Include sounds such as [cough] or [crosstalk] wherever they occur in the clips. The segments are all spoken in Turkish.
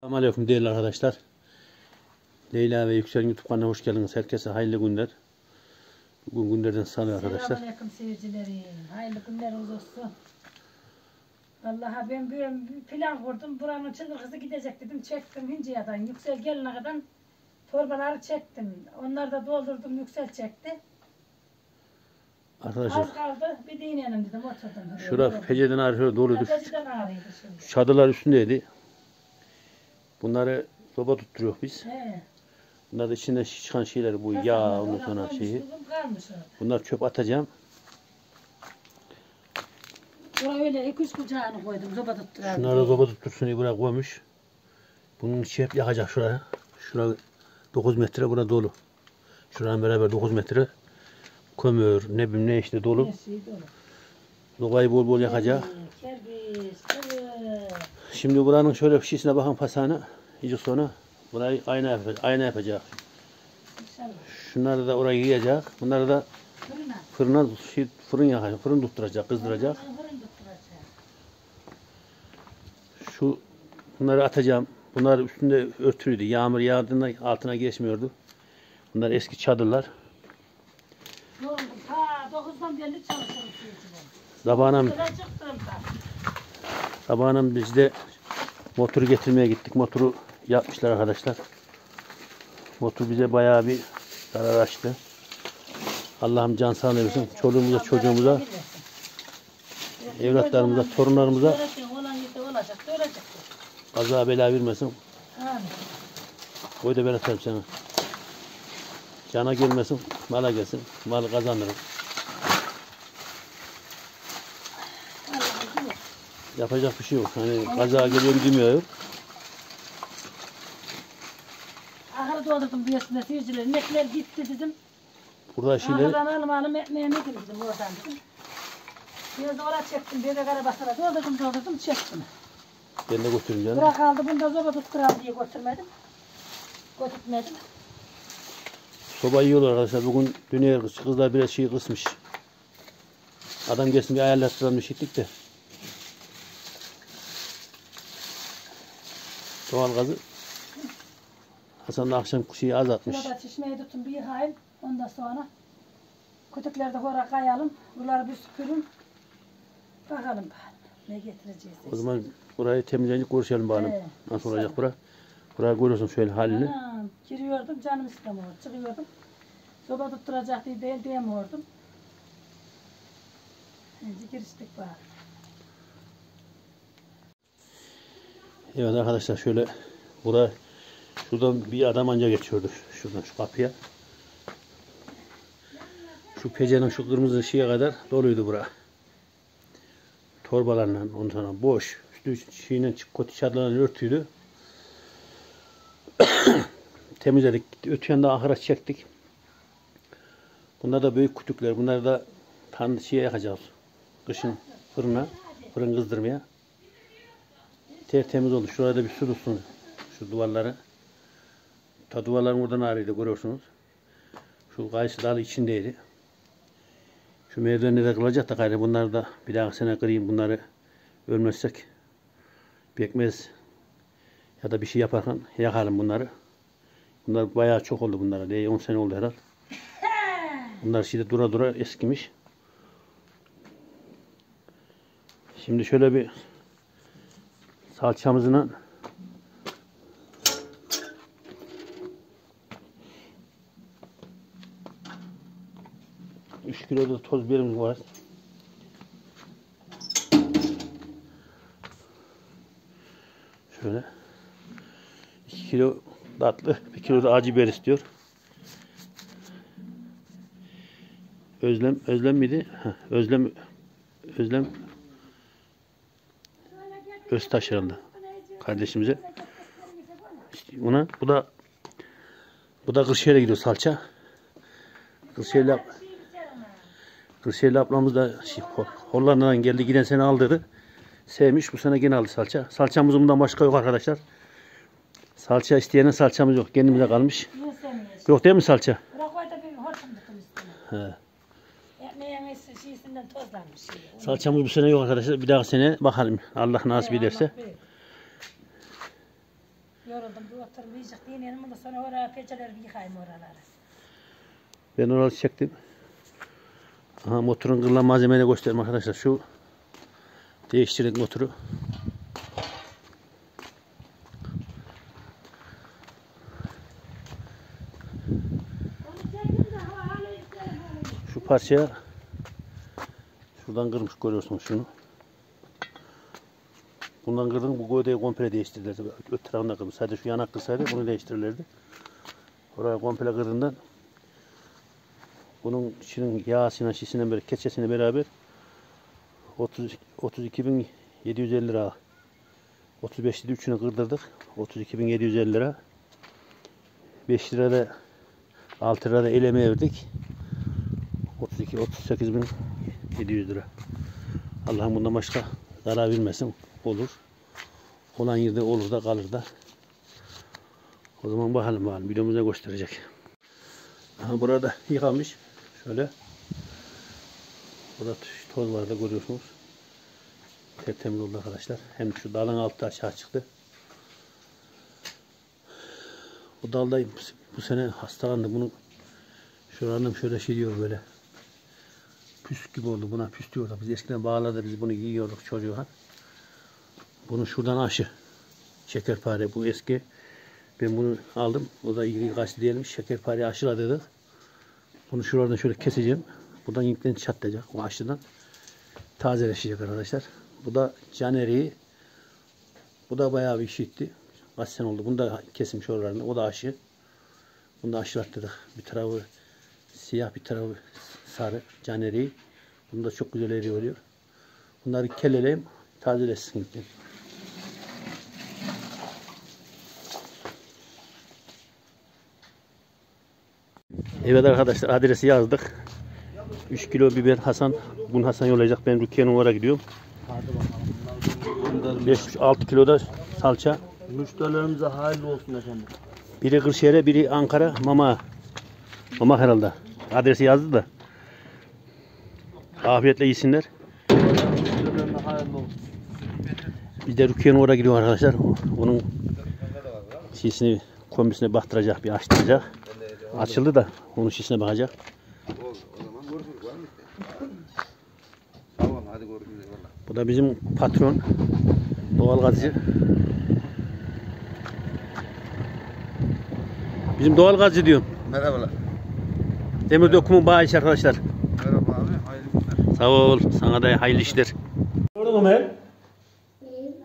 Selamünaleyküm değerli arkadaşlar. Leyla ve Yüksel YouTube kanalına hoş geldiniz. Herkese hayırlı günler. Bugün günlerden salı arkadaşlar. Selamünaleyküm seyircilerim. Hayırlı günleriniz olsun. Vallahi ben bir, plan kurdum. Buranın çılgın kızı gidecek dedim. Çektim Hinciya'dan. Yüksel gelene kadar torbaları çektim. Onları da doldurdum. Yüksel çekti. Arkadaşlar Az kaldı. Bir dinleyelim dedim. Oturdum. şura peceden ağrıyor doluydu. Tepeciden ağrıydı şimdi. Çadırlar üstündeydi. Bunları soba tutturuyor biz. He. Bunlar da içinde çıkan şeyler bu yağ ondan sonra şeyi. Bunlar çöp atacağım. Buraya öyle iki üç kucağını koydum. Zoba tuttular. Şunları soba tuttursun diye buraya koymuş. Bunun içi hep yakacak şuraya. Şura 9 metre bura dolu. Şuranın beraber 9 metre kömür ne bileyim ne işte dolu. Şey dolu. Sobayı bol bol yakacak. Kerbiz, kırı. Şimdi buranın şöyle şişine bakın pasağına. İyice sonra burayı ayna yapacak. Ayna yapacak. Şunları da oraya yiyecek. Bunları da Fırına. şey, fırın yakacak. Fırın tutturacak, kızdıracak. Şu bunları atacağım. Bunlar üstünde örtülüydü. Yağmur yağdığında altına geçmiyordu. Bunlar eski çadırlar. Yoruldum. Ta 9'dan beri çalışıyorum. Sabahına, çıktım da. Sabahına biz de motoru getirmeye gittik. Motoru yapmışlar arkadaşlar. Motor bize bayağı bir zarar açtı. Allah'ım can sağlığı versin. Çoluğumuza, çocuğumuza, evlatlarımıza, torunlarımıza kaza bela vermesin. Koy da ben atarım sana. Cana gelmesin, mala gelsin. Mal kazanırım. Allah'ım bilir. Yapacak bir şey yok. Hani kaza geliyor demiyor. Ahırı doldurdum bir üstüne seyirciler. İnekler gitti dedim. Burada şeyleri Ahırdan alım alım ekmeğimi dedim oradan dedim. Biraz oraya çektim. Bir de karabasara doldurdum doldurdum çektim. ben de götürürüm canım. Bırak aldı bunu da zoba tutturan diye götürmedim. Götürmedim. Soba yiyorlar arkadaşlar. Bugün dünya kız- kızlar biraz şey kısmış. Adam gelsin bir ayarlattıralım işittik de. Doğal gazı. Hasan da akşam şeyi azaltmış. Burada çeşmeyi tutun bir yıkayın. Ondan sonra kütükleri de hora kayalım. Buraları bir süpürün. Bakalım bakalım. Ne getireceğiz. O zaman burayı temizleyince konuşalım bakalım. Evet, Nasıl olacak bura? Burayı görüyorsun şöyle halini. Anam, giriyordum canım istemiyor. Çıkıyordum. Soba tutturacak diye değil diyemiyordum. Şimdi giriştik bari. Evet arkadaşlar şöyle bura şuradan bir adam anca geçiyordu. Şuradan şu kapıya. Şu pecenin şu kırmızı şeye kadar doluydu bura. Torbalarla ondan sonra boş. Üstü şeyle kötü çadırlarla örtüydü. [coughs] Temizledik. Öte yanda ahıra çektik. Bunlar da büyük kütükler. Bunları da tan şeye yakacağız. Kışın fırına. Fırın kızdırmaya. Tertemiz oldu. Şurada da bir tutsun. Şu duvarları. Ta duvarların oradan ağrıydı görüyorsunuz. Şu kayısı dalı içindeydi. Şu merdivenleri de kılacak da gayrı bunları da bir daha sene kırayım bunları ölmezsek bekmez ya da bir şey yaparken yakalım bunları. Bunlar bayağı çok oldu bunlara. Değil 10 sene oldu herhal. Bunlar şimdi dura dura eskimiş. Şimdi şöyle bir salçamızla Üç kilo da toz biberimiz var. Şöyle. 2 kilo tatlı, 1 kilo da acı biber istiyor. Özlem, Özlem miydi? Heh, Özlem, Özlem Öztaş herhalde. Kardeşimize. İşte ona, bu da bu da Kırşehir'e gidiyor salça. Kırşehir'le Kırşehir'le ablamız da şey, Ho- Hollanda'dan geldi. Giden sene aldırdı. Sevmiş. Bu sene gene aldı salça. Salçamız bundan başka yok arkadaşlar. Salça isteyenin salçamız yok. Kendimize kalmış. Yok değil mi salça? Bırak koy da bir hortum. He. Şeysinden tozlanmış. Salçamız bu sene yok arkadaşlar. Bir daha sene bakalım. Allah nasip ederse. Yoruldum. Bir oturup yiyecek. Ondan sonra oraya peçeleri bir yıkayayım oraları. Ben oraları çektim. Aha motorun kırılan malzemeleri göstereyim arkadaşlar. Şu değiştirdik motoru. Şu parçaya şuradan kırmış görüyorsunuz şunu. Bundan kırdım bu gövdeyi komple değiştirdiler. Öte tarafından kırdım. Sadece şu yanak kırsaydı bunu değiştirirlerdi. Oraya komple kırdığından bunun içinin yağsıyla şişiyle böyle keçesiyle beraber 30 32.750 lira 35 lira üçünü kırdırdık 32.750 lira 5 lira da 6 lira da eleme verdik 32 38.700 lira Allah'ım bundan başka zarar vermesin olur olan yerde olur da kalır da o zaman bakalım bakalım videomuza gösterecek Aha, burada yıkamış. Şöyle. Burada toz var da görüyorsunuz. Tertemiz oldu arkadaşlar. Hem şu dalın altı aşağı çıktı. Bu dalda bu sene hastalandı. Bunu şuranım şöyle şey diyor böyle. Püs gibi oldu. Buna püs diyorlar. Biz eskiden bağlarda biz bunu yiyorduk çocuğa. Bunu şuradan aşı. Şekerpare bu eski. Ben bunu aldım. O da iyi kaç diyelim. Şekerpare aşıladık. Bunu şuradan şöyle keseceğim. Buradan yüklen çatlayacak o aşıdan. Tazeleşecek arkadaşlar. Bu da caneriği. Bu da bayağı bir işitti. Kaç sene oldu. Bunu da kesim şuralarını. O da aşı. Bunu da aşılattırdık. Bir tarafı siyah bir tarafı sarı caneriği. Bunu da çok güzel eriyor oluyor. Bunları kelleleyim. Tazeleşsin. Yüklen. Evet arkadaşlar adresi yazdık. 3 kilo biber Hasan. Bunu Hasan yollayacak. Ben Rukiye'nin oraya gidiyorum. 5-6 kilo da salça. Müşterilerimize hayırlı olsun efendim. Biri Kırşehir'e, biri Ankara, Mama. Mama herhalde. Adresi yazdı da. Afiyetle yesinler. Biz de Rukiye'nin oraya gidiyor arkadaşlar. Onun şişini kombisine baktıracak, bir açtıracak. Açıldı da onun şişine bakacak. Bu da bizim patron. Doğal gazcı. Bizim doğal gazcı diyorum. Merhabalar. Demir dökümün iş arkadaşlar. Merhaba abi. Hayırlı günler. Sağ ol. Sana da hayırlı işler. Gördün mü Ömer?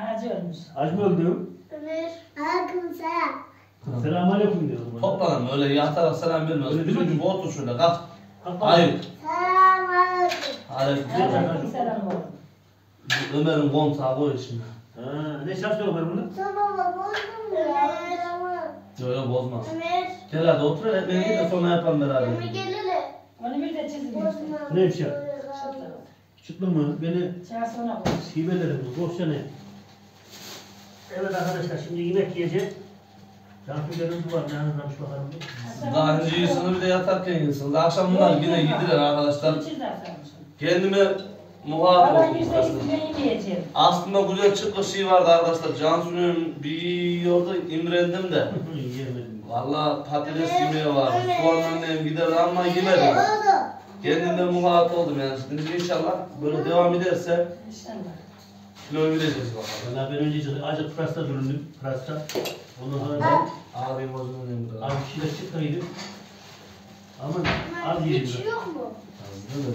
Ağacı ölmüş. Mı öldüm? Ömer, aleyküm selam. Selamun aleyküm diyorum. Toplanın öyle yatarak selam vermez. Öyle Bizim gibi otur şöyle kalk. Hayır. Selam aleyküm. Aleyküm. Selam Ömer'in kontağı koy şimdi. Ha, ne şartıyor Ömer bunda? Sabah bozdum ya. Ömer, Öyle bozmaz. Ömer, Gel hadi otur hele beni de sonra yapalım beraber. Ömer gelene. Onu bir de çizim. Bozma. Neymiş mı? Beni sonra hibelerim. Dosya ne? Evet arkadaşlar şimdi yemek yiyeceğiz. Cansu'ların var. Ne anlamış bakalım. Daha önce yiyesiniz bir de yatarken yiyesiniz. Akşam bunlar yine yediler arkadaşlar. Kendime muhat Valla oldum. aslında. Aslında güzel çıklı şey vardı arkadaşlar. Cansu'nun bir yiyordu imrendim de. [laughs] Valla patates yemeği vardı. Soğan annem giderdi ama yemedim. Oldu. Kendimde muhat oldum yani. Şimdi inşallah böyle devam ederse İnşallah. kilo vereceğiz bakalım. Valla ben önce çıktı. Acık prasta düründüm. Prasta. Ondan sonra ben Abim o zaman emri. az bir şeyler çıktıydı. Ama az yedim. Hiç yok mu?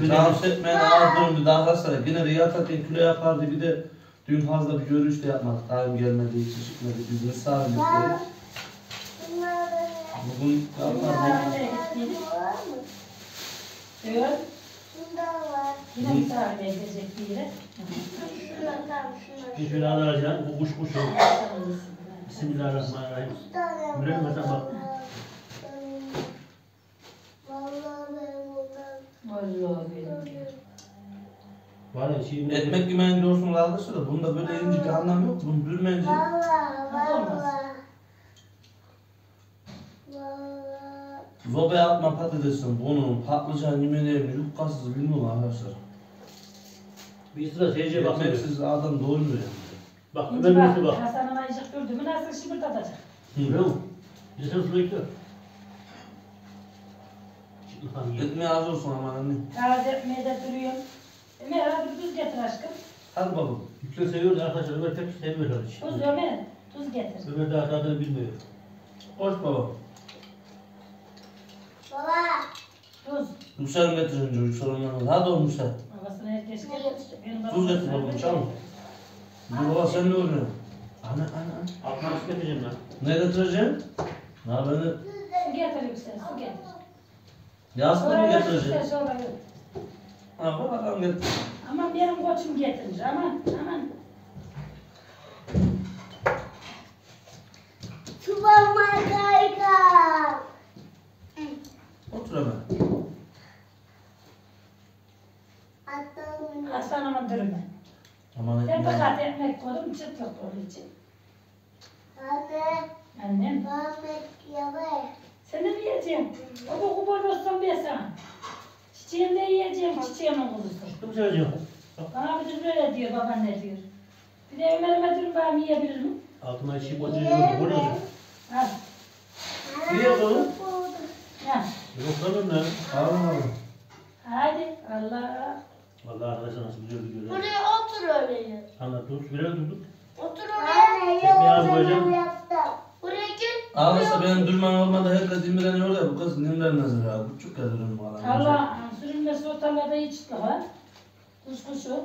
Dans etmeyen az döndü daha arkadaşlar. Yine de yatarken kilo yapardı. Bir de dün fazla bir görüş de yapmadık. Daim gelmediği için çıkmadı. Biz misafirlik Ben. dedik. Bugün yapmadık. Var mı? Diyor. Şundan var. Yine misafirliğe gidecek bir yere. Şundan tam. Bir şöyle alacağım. Bu kuş kuşu. Bismillahirrahmanirrahim. Mürekkep bak. Vallahi şeyin Ekmek yemeğin gidiyorsunuz arkadaşlar da bunda böyle ince bir anlam yok. Bunu bürmence. Vallahi Olmaz. vallahi. Zobe atma patatesin, bunun, patlıcan yemeğini yukkasız bilmiyorum arkadaşlar. Bir sıra seyirciye bakıyor. Ekmeksiz adam doymuyor yani. Bak İnci Ömer bak, birisi bak. Hasan'ın ayıcık gördü mü nasıl şibir tatacak? Görüyor musun? Bir sen su bekliyor. Ekmeği az olsun aman anne. Taze ekmeği de duruyor. Ömer hadi bir tuz getir aşkım. Hadi babam. Yüksel seviyor da arkadaşlar Ömer tek sevmiyor hiç. Tuz Ömer. Tuz getir. Ömer daha tadını bilmiyor. Hoş babam. Baba. Tuz. Yüksel getirince yüksel ondan. Hadi oğlum Yüksel. Babasına herkes getir. Benim Tuz getir sana çabuk. Bu baba sen ne oynuyorsun? Ana ana ana. Altına su getireceğim lan. Ne getireceğim? Ha beni Su getir yüksel. Su getir. yastık mı getireceğim? sonra yok. Ha babadan getir. Aman benim koçum getirir. Aman aman. Supermarket'a. Otur hemen. Aslanımın dürümü. Aman Ben ekmeği. fakat ekmek koydum çıtlık olduğu için. Anne. Annem. Sen de mi yiyeceksin? O bu kubur olsun bir sana. Çiçeğini de yiyeceğim, çiçeğimin kuzusu. Kim seveceğim? Bana bir de böyle diyor, baban ne diyor. Bir de Ömer'ime dürüm bana yiyebilir mi? Altına işi bozuyor. Bu ne olacak? Al, Niye oğlum? Yoklanın lan. Aa. Hadi, Allah. Vallahi arkadaşlar nasıl gidiyor. lan. Buraya otur öyle. Sana dur. Biraz durduk. Otur oraya. Ekmeği az koyacağım. yaptım. Buraya gel. Ağlasa benim durmam olmadı herkes imreniyor ya bu kız nimrenmez ya. Küçük gelirim falan. Allah, sürülmesi o tarlada hiç var. Kuşkuşu,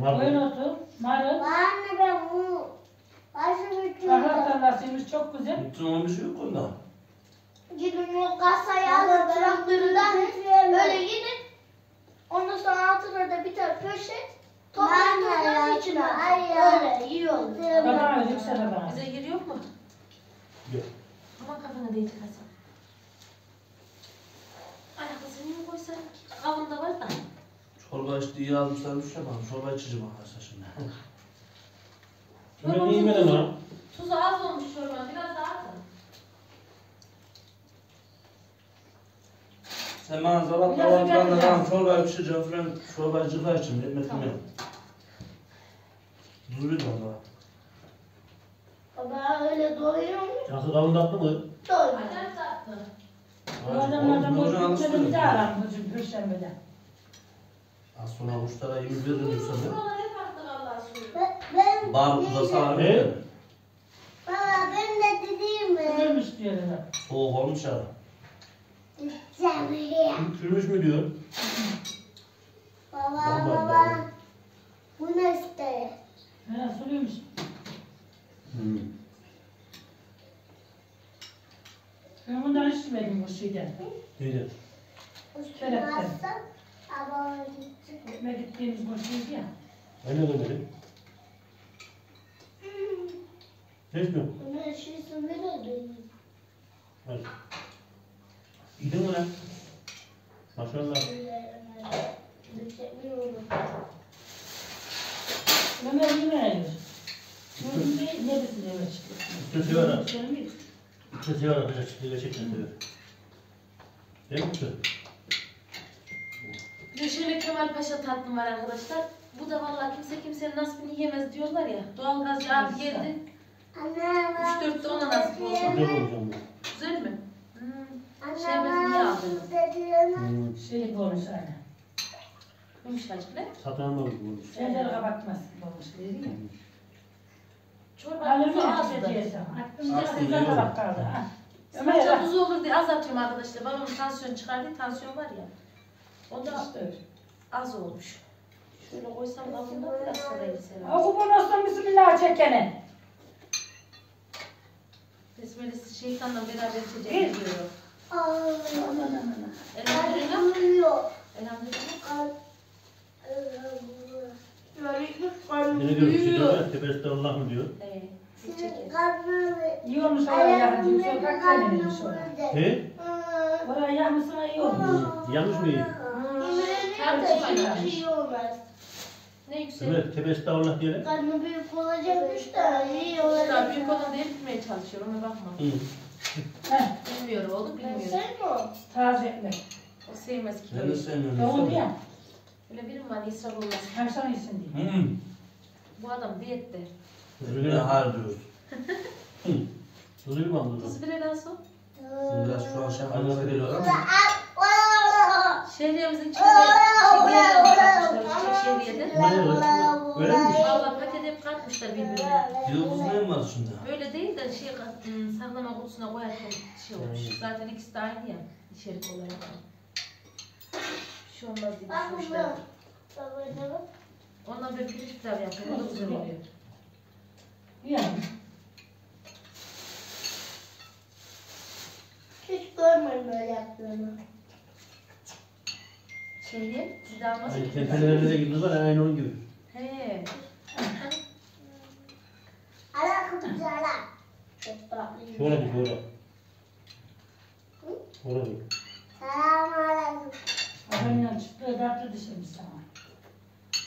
koyun otu, marul. Anne ben bu. Başı bütün. Ahlat tarlasıymış, çok güzel. Bütün onun bir şey yok onda. Gidin o kasayı alın traktöründen böyle gidin. Ondan sonra altına da bir tane poşet. Toplayın toplayın içine. Öyle yiyorlar. Babana yüksel babana. Bize gir yok mu? Yok. Aman kafana değdi Hasan. Ayaklasını mı koysan? Kavunda var da. Çorba içti iyi almışlar bir şey bana. Çorba içeceğim arkadaşlar şimdi. Ömer iyi mi lan? Tuzu az olmuş çorbanın. Biraz kahvaltılarında önemli. tamam çorba pişireceğim falan. Çorba cırlar için. Tuzlu bir valla. Baba öyle doyuyor mu? Nasıl kavun tatlı mı? Doyuyor. Acayip tatlı. Bu adamlardan bu alıştırdım. daha aram bugün Perşembe'de. Az sonra kuşlara yemi veririm suyu. Ben, ben Bar kuda sağır Ne? mı? Baba ben de dediğim mi? Kırılmış diyorlar. Soğuk olmuş ya. Gideceğim ya. Çürümüş mü diyor? Baba baba. baba. Bu ne işte? Ha, suluymuş. Hmm. Ben bundan içmedim bu şeyden. Baba gidecek. Ekmek gittiğimiz bu şeydi ya. Ben ne demedim? Ne istiyorsun? Bunun şişesi nerede? Hadi. Lan? Maşallah. Ömer yine yiyor. Gördün mü? Ne desin eve çıktı? Sigara. Sen mi? Üstü sigara arkadaşlar. Gerçekten seviyor. Değil mi üstü? Bir de şöyle Kemal Paşa tatlım var arkadaşlar. Bu da vallahi kimse kimsenin nasibini yemez diyorlar ya. Doğalgazcı abi geldi. Anne ben. Üç dört de ona nasip oldu. Güzel mi? Hmm. Anne Şey ben niye dediğini. Hmm. Şey olmuş aynen. Yumuşacık ne? Satan mı bu? Eller kapatmaz olmuş dedi ya. Çorba tuzu azdı. Aslında sizden tabak kaldı. ha. Ömer bak. tuzu olur diye az atıyorum arkadaşlar. Babamın tansiyon çıkardı. Tansiyon var ya. Onda İşte öyle. az olmuş. Şöyle koysam kavunda biraz sonra yiyeceğim. O kupon olsun bismillah çekene. Besmelesi şeytanla beraber içecek Bir. diyor. Elhamdülillah. Elhamdülillah. Ne diyor? Diyor. Tepesinde Allah mı diyor? İyi olmuş oraya yakın. Yüksel kaç senemiş oraya. He? Oraya yakmışsın iyi olmuş. Yanlış mı iyi? İyi olmaz. Ne yüksek? Evet. Tepesinde Allah diyelim. Karnı büyük olacakmış da iyi olacak. büyük olan diye bitmeye çalışıyor. Ona bakma. Hı. Heh, Bilmiyor oğlum bilmiyor. Sen mi? taze ekmek. O sevmez Ben de sevmiyorum. Yoğun ya. Öyle birim var israf olmaz. Akşam yesin diye. Hmm. Bu adam diyette. Ne har diyor. Hı. Hızlı bir bandı. Kız bir el. Şimdi biraz şu an şakalar geliyor ama. Şehriyemizin şey diğerlerini katmışlar. Şehriyede. Ne lan? Öyle mi? Valla paket hep katmışlar birbirine. Yıldız ne var şimdi? Öyle değil de şey ım, saklama kutusuna koyarken şey olmuş. Zaten ikisi de aynı ya içerik olarak. Bir şey olmaz diye düşünmüşler. Ondan böyle pirinç pilav yapıyor. O da güzel oluyor. Yani. Hiç görmedim böyle yaptığını. Şehriye, siz de almaz Hani tepelerinde yıldız var aynı onun gibi. He. Ala kutucala. Çok tatlı. Şöyle bir şöyle. Şöyle bir. Selamünaleyküm. Adamla çıktığı tatlı dışarı sana.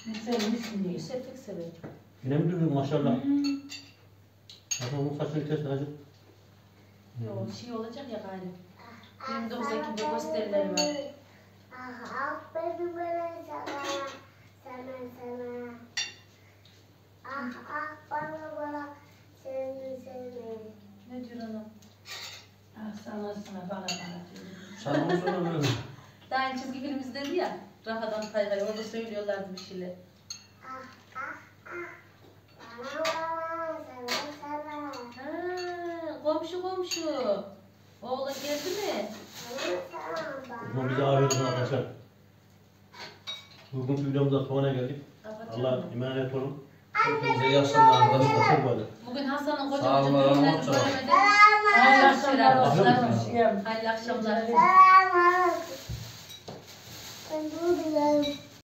Yükselmişsin diye. Yüksek pek severim. Yine mi duruyor maşallah. Zaten onun saçını kes acı. Yo, şey olacak ya galiba. 29 Ekim'de gösterileri var. Ah benim böyle sana. Sana sana. Ah ah bana bana. Ne diyor anam? Ah sana sana bana bana diyor. Şarkı söylemiyorum. Daha önce çizgi film izledi ya. Rafadan Kaygay orada söylüyorlardı bir şeyler. Ah ah ah. Bana bana. Sana sana. Ha, komşu komşu. Oğlan geldi mi? Sana sana. Bunu bize ağrıyoruz arkadaşlar. Bugünkü videomuzda sonuna geldik. Allah emanet olun. Hepinize iyi akşamlar arkadaşlar. Vardı. Bugün Hasan'ın Sağ kocaman olun, düğünlerini. Hayırlı akşamlar olsun. Hayırlı akşamlar. Ben bunu biliyorum.